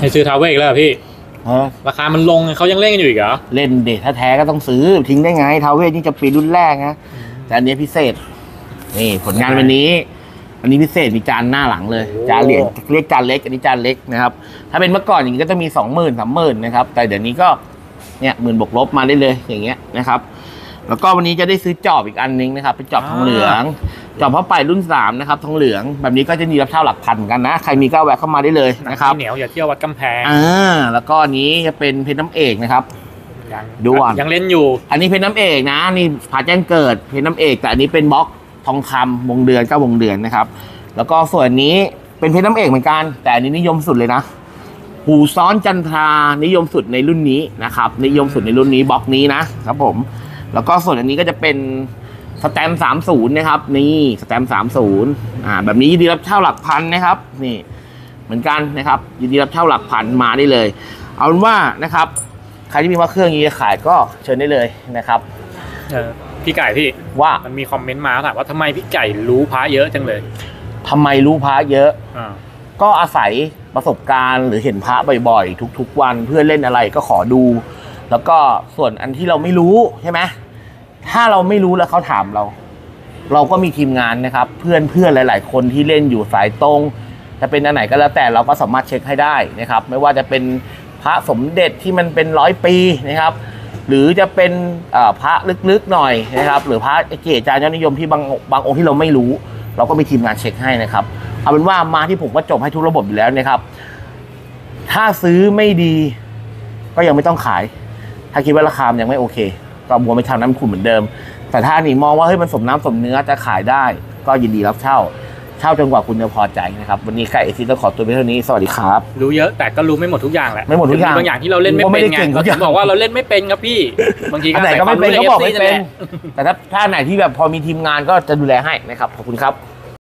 ให้ซื้อทาวเวกแล้วเหรอพี่เออราคามันลงเขายังเล่นกันอยู่อีกเหรอ เล่นเด็ถ้าแท้ก็ต้องซื้อ ทิ้งได้ไงทาวเวสนี่จะปีรุ่นแรกนะแต่อันเนี้ยพิเศษ นี่ผลงานวันนี้ อันนี้พิเศษมีจานหน้าหลังเลย โอ้ จานเหรียญเรียกจานเล็ก อันนี้จานเล็กนะครับ ถ้าเป็นเมื่อก่อนอย่างนี้ก็จะมีสองหมื่นสามหมื่นนะครับ แต่เดี๋ยวนี้ก็เนี่ยหมื่นบวกลบมาได้เลยอย่างเงี้ยนะครับ แล้วก็วันนี้จะได้ซื้อจอบอีกอันนึงนะครับ เป็นจอบทองเหลือง จอบผ้าไปรุ่นสามนะครับทองเหลือง แบบนี้ก็จะมีรับเช่าหลักพันเหมือนกันนะ ใครมีก็แวะเข้ามาได้เลยนะครับเหนียวอย่าเที่ยววัดกำแพงอ่าแล้วก็อันนี้จะเป็นเพชรน้ำเอกนะครับยังดูก่อนยังเล่นอยู่ อันนี้เพชรน้ำเอกนะ นี่ผาแจ้งเกิดเพชรน้ำเอก แต่อันนี้เป็นบล็อกทองคำวงเดือนเก้าวงเดือนนะครับ แล้วก็ส่วนนี้เป็นเพชรน้ำเอกเหมือนกัน แต่อันนี้นิยมสุดเลยนะหูซ้อนจันทรานิยมสุดในรุ่นนี้นะครับนิยมสุดในรุ่นนี้บล็อกนี้นะครับผม แล้วก็ส่วนอันนี้ก็จะเป็นสแตมสามศูนย์นะครับ นี่สแตมสามศูนย์อ่าแบบนี้ยินดีรับเช่าหลักพันนะครับ นี่เหมือนกันนะครับยินดีรับเช่าหลักพันมาได้เลย เอาเป็นว่านะครับ ใครที่มีว่าเครื่องนี้จะขายก็เชิญได้เลยนะครับเออพี่ไก่พี่ว่ามันมีคอมเมนต์มาถามว่าทำไมพี่ไก่รู้พระเยอะจังเลยทำไมรู้พระเยอะอ่าก็อาศัยประสบการณ์หรือเห็นพระบ่อยๆ ทุกๆ วันเพื่อนเล่นอะไรก็ขอดู แล้วก็ส่วนอันที่เราไม่รู้ใช่ไหม ถ้าเราไม่รู้แล้วเขาถามเรา เราก็มีทีมงานนะครับ เพื่อนเพื่อนหลาย ๆ คนที่เล่นอยู่สายตรงจะเป็นอันไหนก็แล้วแต่เราก็สามารถเช็คให้ได้นะครับ ไม่ว่าจะเป็นพระสมเด็จที่มันเป็นร้อยปีนะครับ หรือจะเป็นพระลึกๆหน่อยนะครับ หรือพระเกจิอาจารย์ยอดนิยมที่บางบางองค์ที่เราไม่รู้ เราก็มีทีมงานเช็คให้นะครับ เอาเป็นว่ามาที่ผมก็จบให้ทุกระบบอยู่แล้วนะครับ ถ้าซื้อไม่ดีก็ยังไม่ต้องขาย ถ้าคิดว่าราคามันยังไม่โอเค ก็บัวไม่ทำน้ำขุนเหมือนเดิม แต่ถ้านี่มองว่าเฮ้ยมันสมน้ำสมเนื้อจะขายได้ ก็ยินดีรับเช่า เช่าจนกว่าคุณจะพอใจนะครับ วันนี้ไก่เอซีต้องขอตัวไปเท่านี้ สวัสดีครับ รู้เยอะแต่ก็รู้ไม่หมดทุกอย่างแหละไม่หมดทุกอย่างบางอย่างที่เราเล่นไม่ผมก็ไม่เป็นได้ไงเก่งทุเรากอถึย่างงบอกว่าเราเล่นไม่เป็นครับพี่บางทีก็อันไหนก็ไม่เป็นใส่ก็ควาบอกรู้ไม่ในเป็น FC แต่ถ้าถ้าอันไหนที่แบบพอมีทีมงานก็จะดูแลให้นะครับขอบคุณครับ